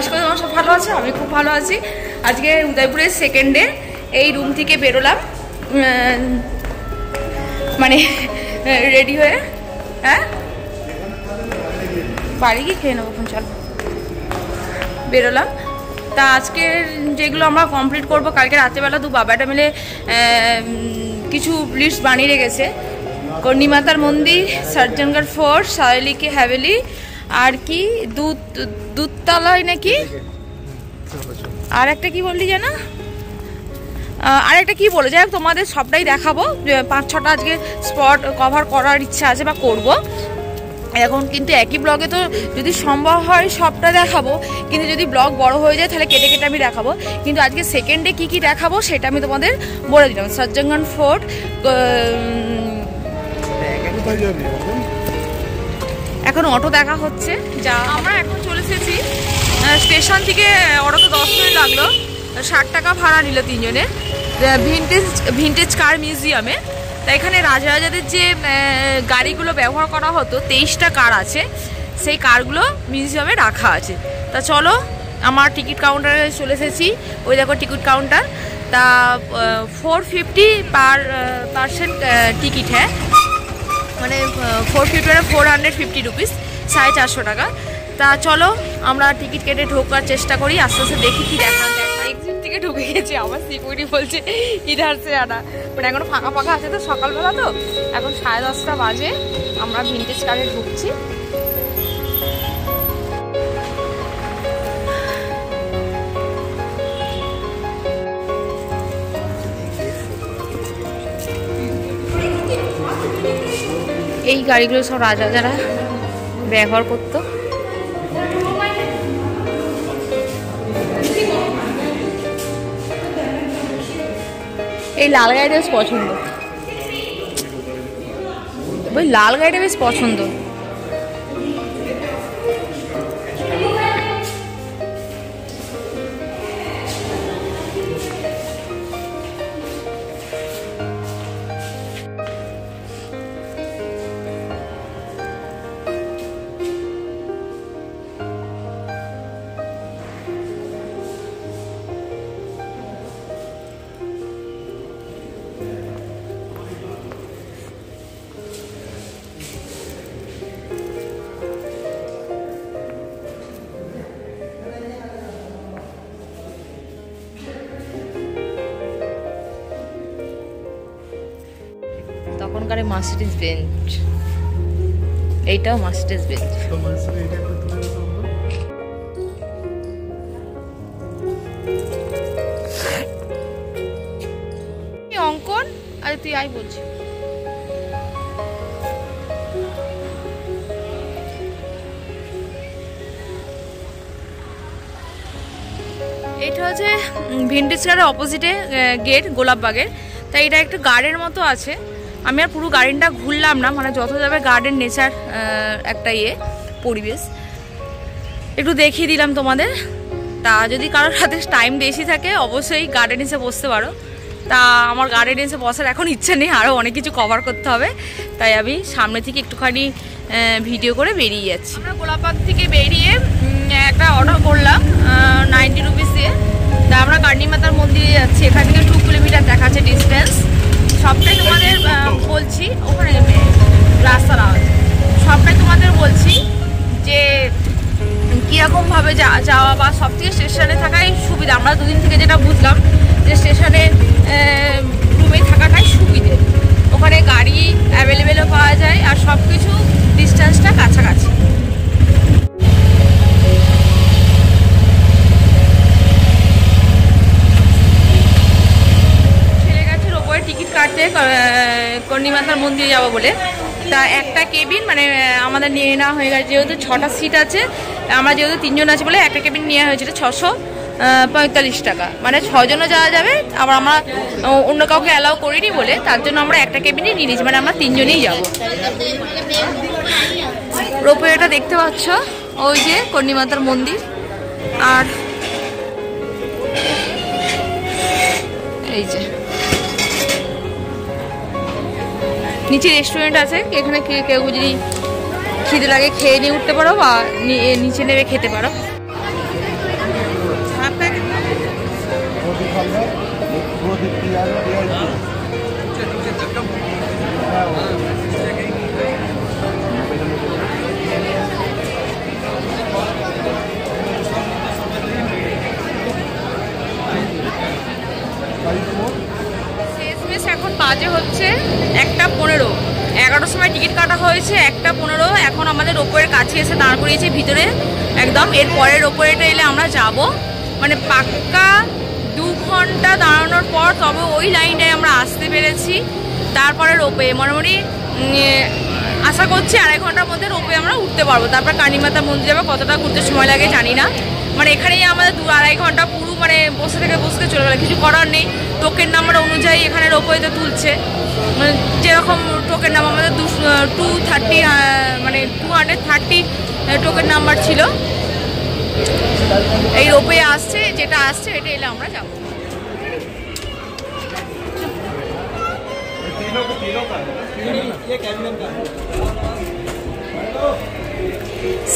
আশা করি তোমার সব ভালো আছো? আমি খুব ভালো আছি। আজকে উদয়পুরের সেকেন্ড ডে এই রুম থেকে বেরোলাম মানে রেডি হয়ে হ্যাঁ? বাড়ি গিয়ে খেয়ে নেব চল। বেরোলাম। তা আজকে যেগুলো আমরা কমপ্লিট করব, কালকে রাত্রেবেলা দু বাবাটা মিলে কিছু লিস্ট বানিয়ে রেখেছে। কর্ণিমাতার মন্দির সার্জনগড় ফোর্ট সায়লিকে হ্যাভেলি আর কি? দুধ, দুধতলায় নাকি? আর একটা কি বললি যেন আর একটা কি বলে? যাই তোমাদের সবটাই দেখাবো। পাঁচ, ছটা আজকে স্পট কভার করার ইচ্ছা আছে বা করব। এখন কিন্তু একই ব্লগে তো যদি সম্ভব হয় সবটা দেখাবো। কিন্তু যদি ব্লগ বড় হয়ে যায়, তাহলে কেটে কেটে আমি দেখাবো। কিন্তু আজকে সেকেন্ডে কি কি দেখাবো, সেটা আমি তোমাদের বলে দিলাম। সজ্জঙ্গন ফোর্ট এখন অটো দেখা হচ্ছে, যা আমরা এখন চলে এসেছি স্টেশন থেকে অটোতে দশ মিনিট লাগল। ষাট টাকা ভাড়া নিল তিনজনে। ভিনটেজ ভিনটেজ কার মিউজিয়ামে তা এখানে রাজারাজাদের যে গাড়িগুলো ব্যবহার করা হতো, তেইশটা কার আছে, সেই কারগুলো মিউজিয়ামে রাখা আছে। তা চলো, আমার টিকিট কাউন্টারে চলে এসেছি। ওই দেখো টিকিট কাউন্টার তা four fifty per percent ticket হ্যাঁ। মানে ফোর ফিফটি মানে ফোর হান্ড্রেড ফিফটি রুপিস সাড়ে চারশো টাকা। তা চলো, আমরা টিকিট কেটে ঢোকার চেষ্টা করি, আস্তে আস্তে দেখি কি দেখা এক্সিট থেকে ঢুকে গেছে আমার সিকিউরিটি বলছে, ইধার সে আনা মানে এখন ফাঁকা ফাঁকা আছে তো সকালবেলা তো। এখন সাড়ে দশটা বাজে, আমরা ভিনটেজ কারে ঢুকছি। এই গাড়িগুলো সব রাজা যারা ব্যবহার করতো। এই লাল গাড়িটা বেশ পছন্দ। ওই লাল গাড়িটা বেশ পছন্দ। তখনকার মার্সিডিজ বেঞ্চ এইটাও মার্সিডিজ বেঞ্চ। অঙ্কন আরে তুই আই বলছি। এটা হচ্ছে ভিন্টেজ অপোজিটে গেট গোলাপবাগের তাই এটা একটা গার্ডের মতো আছে। আমি আর পুরো গার্ডেনটা ঘুরলাম না মানে যত যাবে গার্ডেন নেচার একটা ইয়ে পরিবেশ। একটু দেখিয়ে দিলাম তোমাদের। তা যদি কারোর হাতে টাইম বেশি থাকে, অবশ্যই গার্ডেন এসে বসতে পারো। তা আমার গার্ডেন এসে বসার এখন ইচ্ছে নেই আরও অনেক কিছু কভার করতে হবে। তাই আমি সামনে থেকে একটুখানি ভিডিও করে বেরিয়ে যাচ্ছি। আমরা গোলাপাক থেকে বেরিয়ে একটা অর্ডার করলাম নাইনটি রুপিস তা আমরা কার্নিমাতার মন্দিরে যাচ্ছি। এখান থেকে টু কিলোমিটার দেখাচ্ছে ডিস্টেন্স সবটাই তোমাদের বলছি, ওখানে রাস্তা আওয়াজ। সবটাই তোমাদের বলছি যে কীরকম ভাবে যা- যাওয়া বা সব থেকে স্টেশনে থাকাই সুবিধা। আমরা দুদিন থেকে যেটা বুঝলাম যে স্টেশনে রুমে থাকাটাই সুবিধে। ওখানে গাড়ি অ্যাভেলেবেলও পাওয়া যায় আর সব কিছু ডিস্টেন্সটা কাছাকাছি। আহ, কর্ণিমাতার মন্দিরে যাব বলে। তা একটা কেবিন মানে আমাদের নিয়ে নেওয়া হয়ে গেছে যেহেতু ছটা সিট আছে আমরা যেহেতু তিনজন আছে বলে একটা কেবিন নেওয়া হয়েছিল ছশো পঁয়তাল্লিশ টাকা। মানে ছজনও যাওয়া যাবে আবার আমরা অন্য কাউকে অ্যালাউ করিনি বলে তার জন্য আমরা একটা কেবিনই নিয়ে নিয়েছি মানে আমরা তিনজনেই যাব। রোপওয়েটা দেখতে পাচ্ছ ওই যে কর্ণিমাতার মন্দির আর এই যে। নিচে রেস্টুরেন্ট আছে এখানে কেউ যদি খিদে লাগে খেয়ে নিয়ে উঠতে পারো বা নিচে নেমে খেতে পারো। এখন বাজে হচ্ছে একটা পনেরো। এগারোটার সময় টিকিট কাটা হয়েছে, একটা পনেরো। এখন আমাদের ওপরের কাছে এসে দাঁড় করিয়েছে ভিতরে। একদম, এর পরের ওপরেটা এলে আমরা যাব। মানে পাক্কা দু ঘণ্টা দাঁড়ানোর পর তবে ওই লাইনটায় আমরা আসতে পেরেছি। তারপরে রোপে মোটামুটি আশা করছি আড়াই ঘণ্টার মধ্যে রোপে আমরা উঠতে পারব। তারপর কানিমাতা মন্দির যাবে কতটা ঘুরতে সময় লাগে জানি না। মানে এখানেই আমাদের দু আড়াই ঘণ্টা পুরো মানে বসে থেকে বসতে চলে গেল, কিছু করার নেই। টোকেন নাম্বার অনুযায়ী এখানে রোপওয়েতে তুলছে। মানে যেরকম টোকেন নাম্বার আমাদের দু টু থার্টি মানে two hundred thirty token number ছিল। এই রোপওয়ে আসছে, যেটা আসছে, এটা এলে আমরা যাব।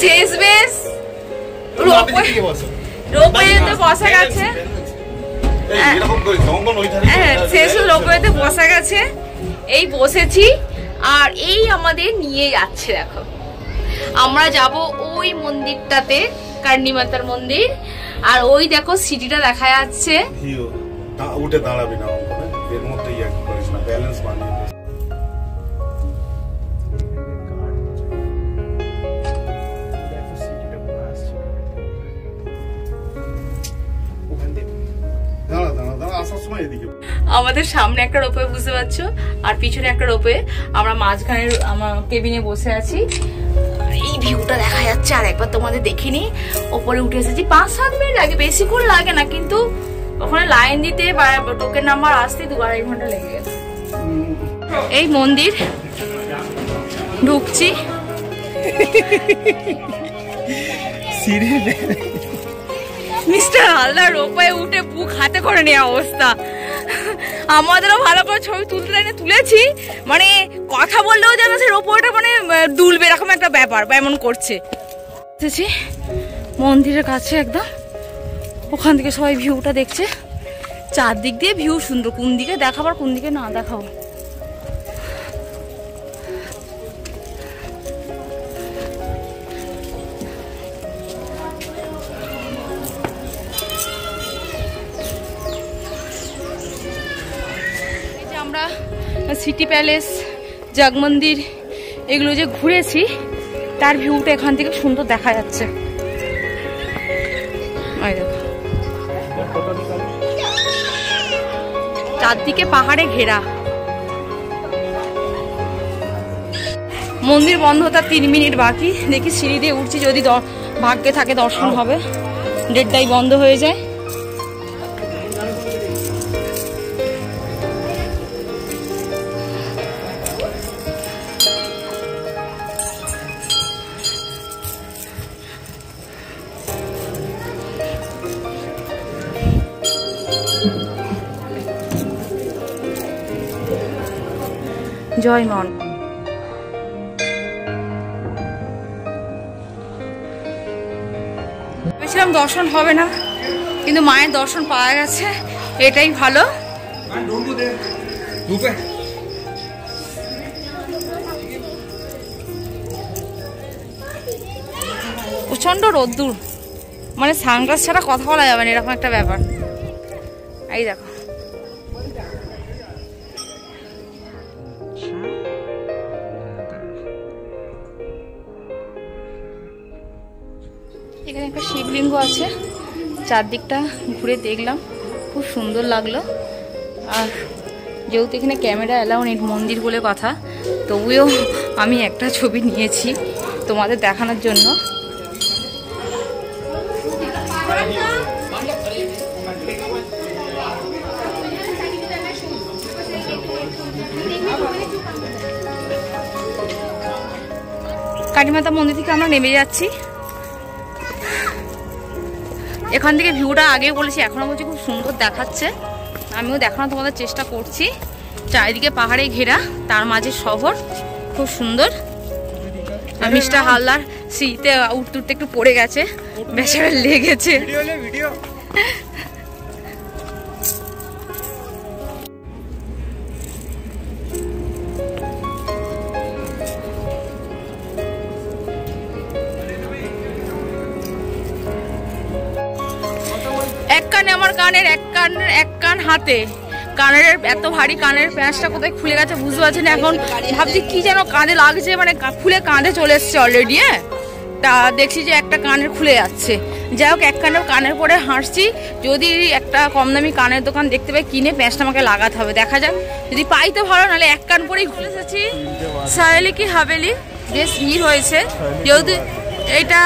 শেষ বেশ রোপওয়েতে বসা। গেছে। হ্যাঁ। শেষ রোপওয়েতে বসা গেছে। এই বসেছি। আর এই আমাদের নিয়ে যাচ্ছে দেখো। আমরা যাব ওই মন্দিরটাতে কার্নি মাতার মন্দির। আর ওই দেখো সিটিটা দেখা যাচ্ছে। উঠে দাঁড়াবি না দাঁড়া দাঁড়া আসার সময় এদিকে আমাদের সামনে একটা রোপে বুঝতে পারছ? আর পিছনে একটা রোপে আমরা মাঝখানের আমার কেবিনে বসে আছি। এই ভিউটা দেখা যাচ্ছে আর একবার তোমাদের দেখিনি ওপরে উঠে এসেছি। পাঁচ সাত মিনিট লাগে বেশিক্ষণ লাগে না কিন্তু ওখানে লাইন দিতে বা টোকেন নাম্বার আসতে দু আড়াই ঘণ্টা লেগে গেছে। এই মন্দির ঢুকছি। মিস্টার হালদার রোপায় উঠে বুক হাতে করে নেওয়া অবস্থা। আমাদেরও ভালো করে ছবি তুলতে দেয় না তুলেছি। মানে কথা বললেও যেন সে রোপওয়েটা মানে দুলবে, এরকম একটা ব্যাপার, বা এমন করছে। এসেছি, মন্দিরের কাছে একদম। ওখান থেকে সবাই ভিউটা দেখছে। চারদিক দিয়ে ভিউ সুন্দর, কোন দিকে দেখাবার কোন দিকে না দেখাবো। সিটি প্যালেস জগমন্দির এগুলো যে ঘুরেছি, তার ভিউটা এখান থেকে সুন্দর দেখা যাচ্ছে। চারদিকে পাহাড়ে ঘেরা। মন্দির বন্ধ তার তিন মিনিট বাকি। দেখি সিঁড়ি দিয়ে উঠছি, যদি ভাগ্যে থাকে দর্শন হবে। ডেটটাই বন্ধ হয়ে যায়। জয় মন ভেবেছিলাম দর্শন হবে না, কিন্তু মায়ের দর্শন পাওয়া গেছে, এটাই ভালো। প্রচণ্ড রোদ্দুর মানে সানগ্লাস ছাড়া কথা বলা যাবে না, এরকম একটা ব্যাপার। এই দেখো। আছে। চারদিকটা ঘুরে দেখলাম। খুব সুন্দর লাগল। আর যেহেতু এখানে ক্যামেরা অ্যালাউ নেই, মন্দির বলে কথা, তবুও আমি একটা ছবি নিয়েছি তোমাদের দেখানোর জন্য। কালীমাতা মন্দির থেকে আমরা নেমে যাচ্ছি। এখান থেকে ভিউটা আগে বলেছি এখনও বলছি খুব সুন্দর দেখাচ্ছে। আমিও দেখানো তোমাদের চেষ্টা করছি। চারিদিকে পাহাড়ে ঘেরা, তার মাঝে শহর, খুব সুন্দর। মিস্টার হালদার সিতে উঠতে উঠতে একটু পড়ে গেছে, বেচারা লেগেছে। কানের এক কানের এক কান হাতে। কানের এত ভারী কানের প্যাঁচটা কোথায় খুলে গেছে বুঝতে পারছি না। এখন ভাবছি কি যেন কাঁধে লাগছে মানে খুলে কাঁধে চলে এসছে অলরেডি হ্যাঁ? তা দেখছি যে একটা কানের খুলে যাচ্ছে। যাই হোক, এক কানের কানের পরে হাসছি যদি একটা কম দামি কানের দোকান দেখতে পাই, কিনে প্যাঁচটা আমাকে লাগাতে হবে। দেখা যাক। যদি পাই তো ভালো, নাহলে এক কান পরেই খুলে এসেছি সাহেলি কি হাবেলি? বেশ ভিড় হয়েছে। যেহেতু এটা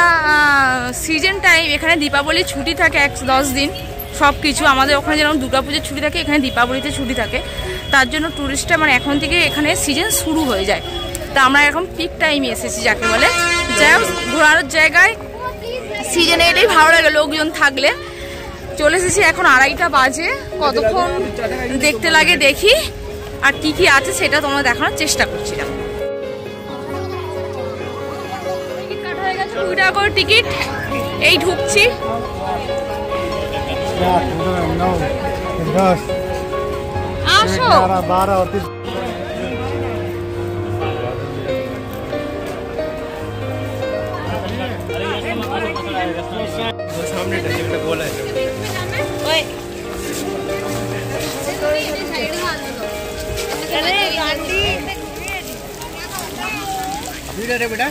সিজন টাইম এখানে দীপাবলি ছুটি থাকে এক দশ দিন। সব কিছু আমাদের ওখানে যেমন দুর্গাপুজোর ছুটি থাকে, এখানে দীপাবলিতে ছুটি থাকে। তার জন্য ট্যুরিস্টরা মানে এখন থেকে এখানে সিজন শুরু হয়ে যায়। তা আমরা এখন পিক টাইমে এসেছি, যাকে বলে যাই হোক ঘোরানোর জায়গায় সিজনে এটাই ভালো লাগে লোকজন থাকলে। চলে এসেছি এখন আড়াইটা বাজে, কতক্ষণ দেখতে লাগে দেখি। আর কি কি আছে সেটা তোমরা দেখানোর চেষ্টা করছিলাম। টিকিট টিকিট এই ঢুকছি। नौ दस ग्यारह बारह और तीस बोला है बेटा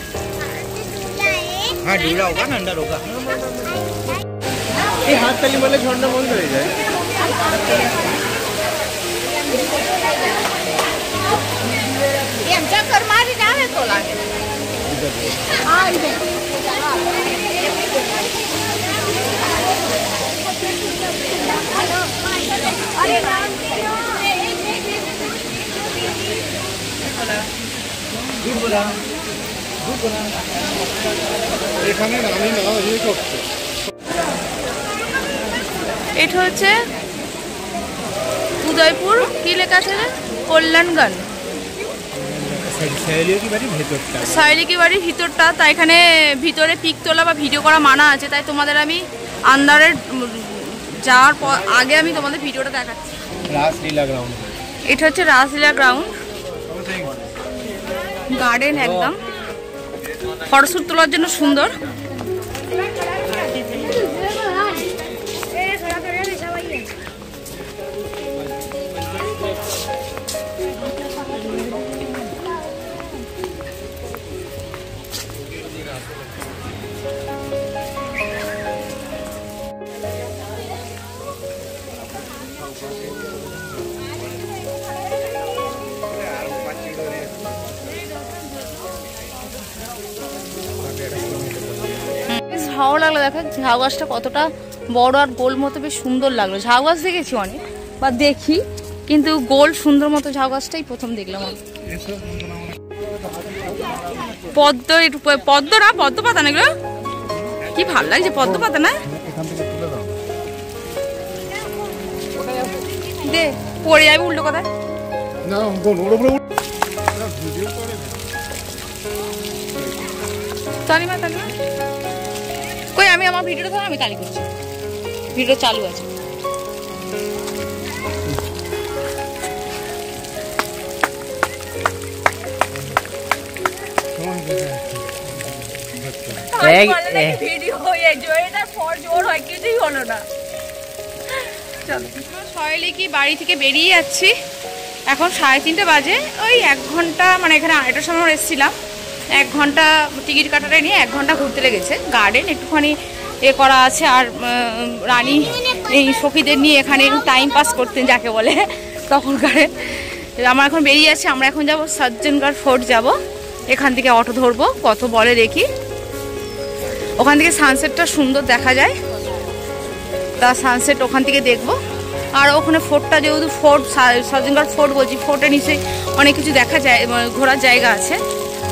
हाँ झूला होगा ना अंदर होगा। এই হাত তালি মারলে ঝর্ণা বন্ধ হয়ে যায় એમ ચક્કર મારીને આવે તો લાગે এখানে আমি না ইয়ে করছে এটা হচ্ছে উদয়পুর। কি লেখা আছে রে? কল্যাণগঞ্জ শৈলীয় কি বাড়ি ভেতরটা সাইলিকি বাড়ির ভিতরটা। তাই এখানে ভিতরে পিক তোলা বা ভিডিও করা মানা আছে। তাই তোমাদের আমি আন্দারের যাওয়ার পর আগে আমি তোমাদের ভিডিওটা দেখাচ্ছি। রাসলীলা গ্রাউন্ড এটা হচ্ছে রাসলীলা গ্রাউন্ড গার্ডেন একদম। ফটোশ্যুট তোলার জন্য সুন্দর। দেখো ঝাউ গাছটা কতটা বড় আর গোল মতো বেশ সুন্দর লাগল। ঝাউ গাছ দেখেছি অনেক, বা দেখি, কিন্তু গোল সুন্দর মতো ঝাউ গাছটাই প্রথম দেখলাম পদ্ম একটু পদ্ম না পদ্ম পাতা না এগুলো? কি ভালো লাগছে পদ্ম পাতা না? দে, পড়ে যাবে উল্টো কথা তালিমা তালিমা কই আমি আমার ভিডিওটা ধর আমি তালি করছি। ভিডিও চালু আছে। ভিডিও হয়ে ফর জোর হয় কিছুই হলো না। চলো। সয়েলে কি বাড়ি থেকে বেরিয়ে যাচ্ছি? এখন সাড়ে তিনটে বাজে ওই এক ঘণ্টা মানে এখানে আড়াইটার সময় এসেছিলাম। এক ঘণ্টা টিকিট কাটাটা নিয়ে এক ঘণ্টা ঘুরতে লেগেছে। গার্ডেন একটুখানি এ করা আছে আর রানী এই সখীদের নিয়ে এখানে টাইম পাস করতেন যাকে বলে। তখনকার আমার এখন বেরিয়ে আছে আমরা এখন যাব সজ্জনগড় ফোর্ট যাব। এখান থেকে অটো ধরবো, কত বলে দেখি। ওখান থেকে সানসেটটা সুন্দর দেখা যায়। তা সানসেট ওখান থেকে দেখব। আর ওখানে ফোর্টটা যেহেতু ফোর্ট সজনগড় ফোর্ট বলছি, ফোর্টের নিচে অনেক কিছু দেখা যায়, ঘোরার জায়গা আছে।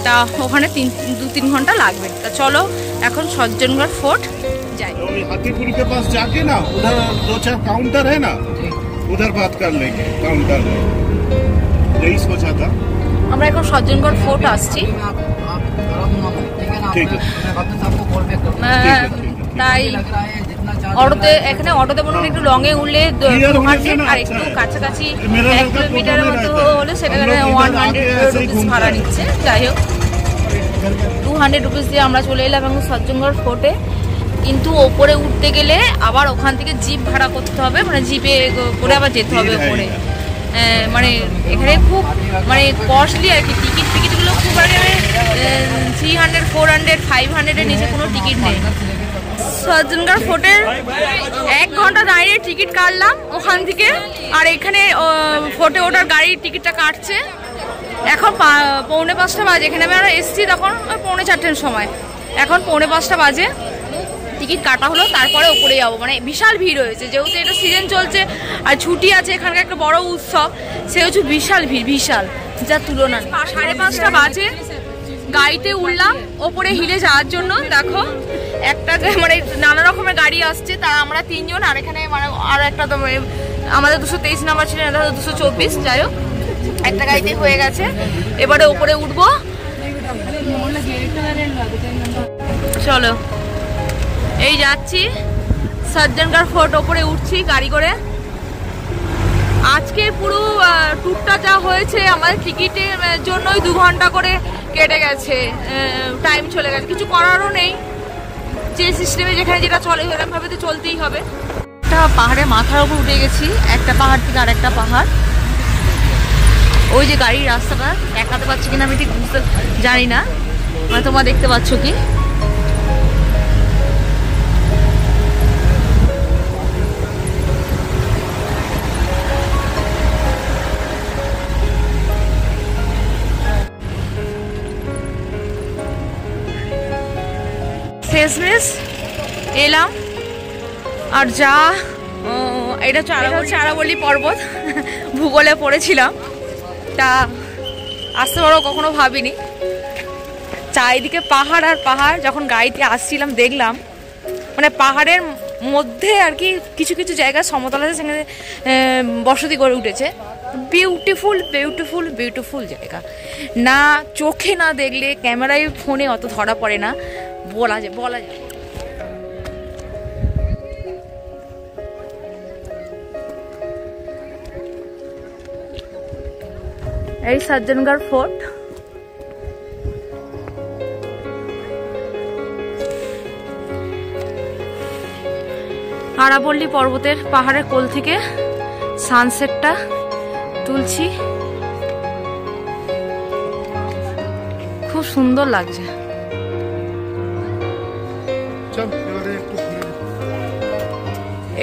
তা ওখানে তিন দু তিন ঘন্টা লাগবে তা চলো এখন সজ্জনগড় ফোর্ট যাই वही हाथीपुर के पास जाके ना उधर दो चार काउंटर है ना उधर बात कर लेंगे काउंटर में यही सोचा था আমরা এখন সজ্জনগড় ফোর্ট আসছি ठीक है আহ, তাই অটোতে এখানে অটোতে মনে একটু লঙে উঠলে আর একটু কাছাকাছি এক কিলোমিটারের মতো হলে সেটা ওয়ান হান্ড্রেড রুপিস ভাড়া নিচ্ছে। যাই হোক। টু হান্ড্রেড রুপিস দিয়ে আমরা চলে এলাম এবং সজ্জনগড় ফোর্টে কিন্তু ওপরে উঠতে গেলে আবার ওখান থেকে জিপ ভাড়া করতে হবে মানে জিপে করে আবার যেতে হবে ওপরে। হ্যাঁ, মানে এখানে খুব মানে কস্টলি আর কি। টিকিট টিকিটগুলো খুব আর three hundred four hundred five হান্ড্রেডের নিচে কোনো টিকিট নেই। সজ্জনগার ফোর্টের এক ঘণ্টা দাঁড়িয়ে টিকিট কাটলাম ওখান থেকে। আর এখানে ফোর্টে ওঠার গাড়ির টিকিটটা কাটছে। এখন পৌনে পাঁচটা বাজে। এখানে আমি আমরা এসছি তখন পৌনে চারটের সময়। এখন পৌনে পাঁচটা বাজে। টিকিট কাটা হলো, তারপরে ওপরে যাব। মানে বিশাল ভিড় হয়েছে। যেহেতু এটা সিজন চলছে আর ছুটি আছে, এখানকার একটা বড় উৎসব সে হচ্ছে বিশাল ভিড়, বিশাল। যা তুলনা সাড়ে পাঁচটা বাজে। গাড়িতে উঠলাম, ওপরে হিলে যাওয়ার জন্য, দেখো। একটা মানে নানা রকমের গাড়ি আসছে তার আমরা তিনজন, আর এখানে মানে আর একটা তো আমাদের দুশো তেইশ নাম্বার ছিল এটা দুশো চব্বিশ, যাই হোক, একটা গাড়িতে হয়ে গেছে। এবারে ওপরে উঠবো। চলো। এই যাচ্ছি। সজ্জনগড় ফোর্ট ওপরে উঠছি গাড়ি করে। আজকে পুরো ট্যুরটা যা হয়েছে আমাদের টিকিটের জন্যই দু ঘণ্টা করে কেটে গেছে। টাইম চলে গেছে। কিছু করারও নেই। যে সিস্টেমে যেখানে যেটা চলে এরকমভাবে তো চলতেই হবে। একটা পাহাড়ে মাথার উপর উঠে গেছি, একটা পাহাড় থেকে আর একটা পাহাড়। ওই যে গাড়ির রাস্তাটা, দেখাতে পাচ্ছি কিনা আমি ঠিক বুঝতে জানি না। মানে তোমরা দেখতে পাচ্ছ কি? শেষমেশ এলাম। আর যা এটা হচ্ছে হচ্ছে পর্বত। ভূগোলে পড়েছিলাম। তা আসতে পারো কখনো ভাবিনি। চারিদিকে পাহাড় আর পাহাড় যখন গাড়িতে আসছিলাম দেখলাম। মানে পাহাড়ের মধ্যে আর কি কিছু কিছু জায়গা সমতল আছে সেখানে বসতি গড়ে উঠেছে। বিউটিফুল বিউটিফুল বিউটিফুল জায়গা। না চোখে না দেখলে ক্যামেরায় ফোনে অত ধরা পড়ে না। বলা যায় বলা যায়। এই সজ্জনগড় ফোর্ট আরাবল্লী পর্বতের পাহাড়ের কোল থেকে সানসেটটা তুলছি। খুব সুন্দর লাগছে।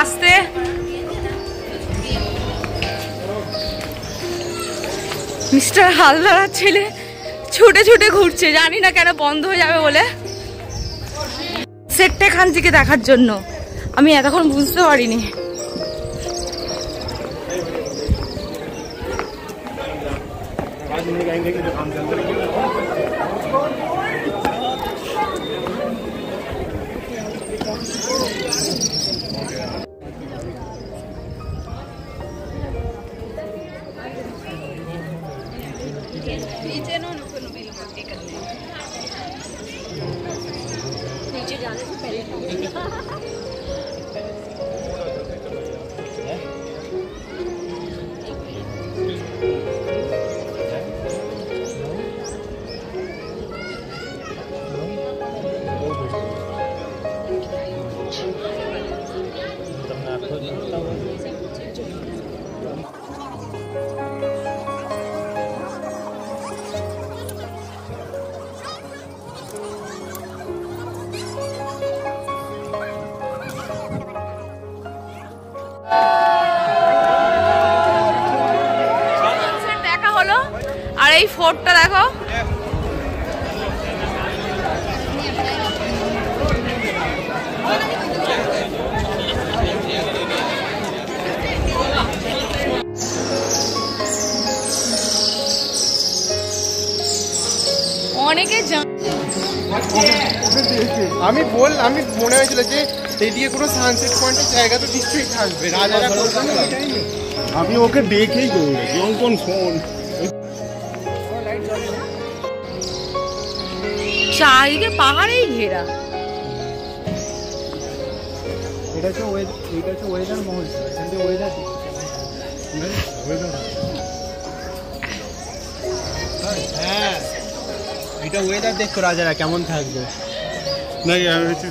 আসতে। মিস্টার হালদার ছেলে ছুটে ছুটে ঘুরছে, জানি না কেন বন্ধ হয়ে যাবে বলে। সেটটা এখান থেকে দেখার জন্য। আমি এতক্ষণ বুঝতে পারিনি। অনেকে আমি বল আমি মনে হয়েছিল যে এদিকে কোনো সানসেট পয়েন্টের জায়গা তো নিশ্চয়ই থাকবে। রাজারা। আমি ওকে দেখেই দৌড়ে কোন ফোন চারিদিকে পাহাড়েই ঘেরা। এটা হচ্ছে ওয়েদার এটা হচ্ছে ওয়েদার মহল। এখান থেকে ওয়েদার হ্যাঁ। এটা ওয়েদার দেখতো রাজারা কেমন থাকবে? না আমি হচ্ছে